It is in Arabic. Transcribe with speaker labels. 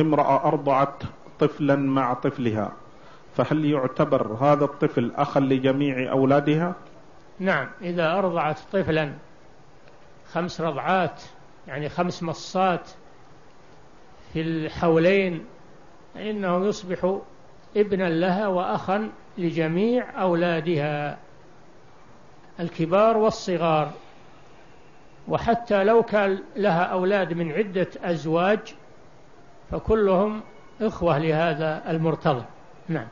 Speaker 1: امرأة أرضعت طفلا مع طفلها فهل يعتبر هذا الطفل أخا لجميع أولادها؟
Speaker 2: نعم إذا أرضعت طفلا خمس رضعات يعني خمس مصات في الحولين فإنه يصبح ابنا لها وأخا لجميع أولادها الكبار والصغار وحتى لو كان لها أولاد من عدة أزواج فكلهم إخوة لهذا المرتضى. نعم.